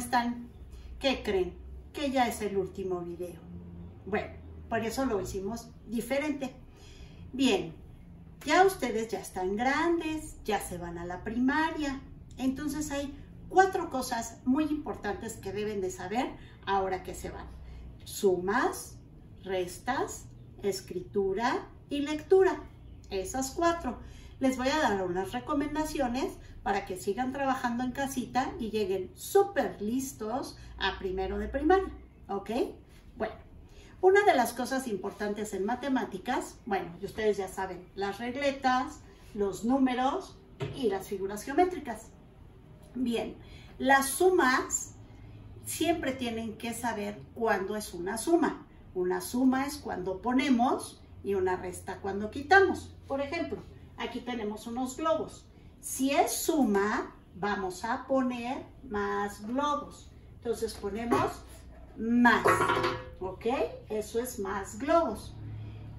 están? ¿Qué creen? Que ya es el último video. Bueno, por eso lo hicimos diferente. Bien, ya ustedes ya están grandes, ya se van a la primaria. Entonces hay cuatro cosas muy importantes que deben de saber ahora que se van. Sumas, restas, escritura y lectura. Esas cuatro. Les voy a dar unas recomendaciones para que sigan trabajando en casita y lleguen súper listos a primero de primaria. ¿Ok? Bueno, una de las cosas importantes en matemáticas, bueno, y ustedes ya saben, las regletas, los números y las figuras geométricas. Bien, las sumas siempre tienen que saber cuándo es una suma. Una suma es cuando ponemos y una resta cuando quitamos. Por ejemplo, aquí tenemos unos globos. Si es suma, vamos a poner más globos. Entonces ponemos más, ¿ok? Eso es más globos.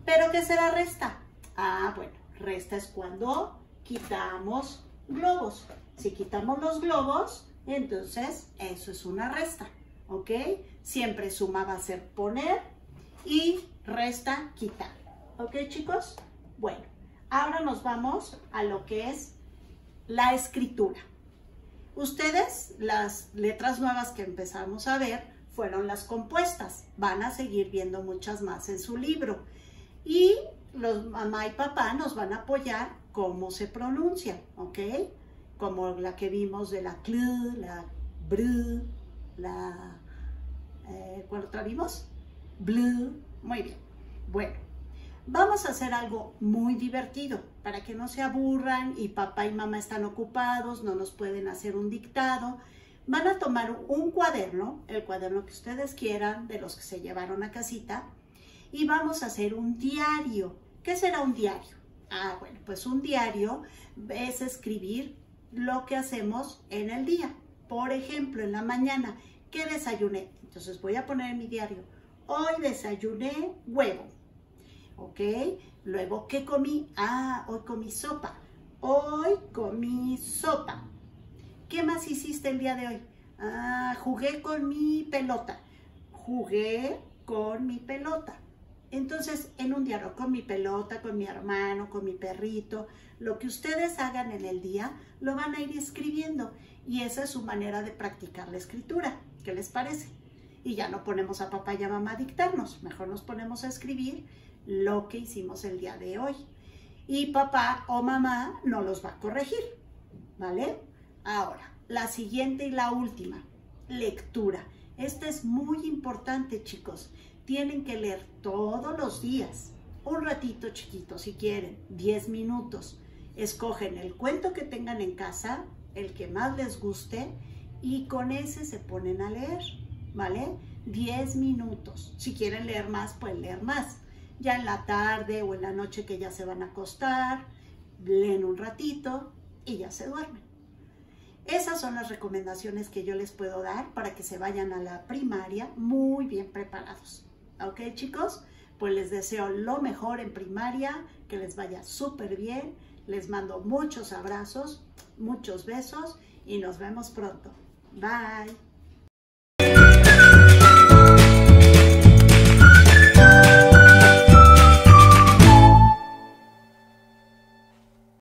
¿Pero qué será resta? Ah, bueno, resta es cuando quitamos globos. Si quitamos los globos, entonces eso es una resta, ¿ok? Siempre suma va a ser poner y resta quitar, ¿ok chicos? Bueno, ahora nos vamos a lo que es la escritura. Ustedes, las letras nuevas que empezamos a ver, fueron las compuestas. Van a seguir viendo muchas más en su libro. Y los mamá y papá nos van a apoyar cómo se pronuncia, ¿ok? Como la que vimos de la cl, la br, la... Eh, ¿Cuál otra vimos? Muy bien. Bueno, vamos a hacer algo muy divertido para que no se aburran y papá y mamá están ocupados, no nos pueden hacer un dictado van a tomar un cuaderno, el cuaderno que ustedes quieran, de los que se llevaron a casita, y vamos a hacer un diario. ¿Qué será un diario? Ah, bueno, pues un diario es escribir lo que hacemos en el día. Por ejemplo, en la mañana, ¿qué desayuné? Entonces voy a poner en mi diario, hoy desayuné huevo. ¿Ok? Luego, ¿qué comí? Ah, hoy comí sopa. Hoy comí sopa. ¿Qué más hiciste el día de hoy? Ah, jugué con mi pelota. Jugué con mi pelota. Entonces, en un diario, con mi pelota, con mi hermano, con mi perrito, lo que ustedes hagan en el día, lo van a ir escribiendo. Y esa es su manera de practicar la escritura. ¿Qué les parece? Y ya no ponemos a papá y a mamá a dictarnos. Mejor nos ponemos a escribir lo que hicimos el día de hoy. Y papá o mamá no los va a corregir. ¿Vale? Ahora, la siguiente y la última, lectura. Esta es muy importante, chicos. Tienen que leer todos los días. Un ratito chiquito, si quieren, 10 minutos. Escogen el cuento que tengan en casa, el que más les guste, y con ese se ponen a leer, ¿vale? 10 minutos. Si quieren leer más, pueden leer más. Ya en la tarde o en la noche que ya se van a acostar, leen un ratito y ya se duermen. Esas son las recomendaciones que yo les puedo dar para que se vayan a la primaria muy bien preparados. ¿Ok, chicos? Pues les deseo lo mejor en primaria, que les vaya súper bien. Les mando muchos abrazos, muchos besos y nos vemos pronto. Bye.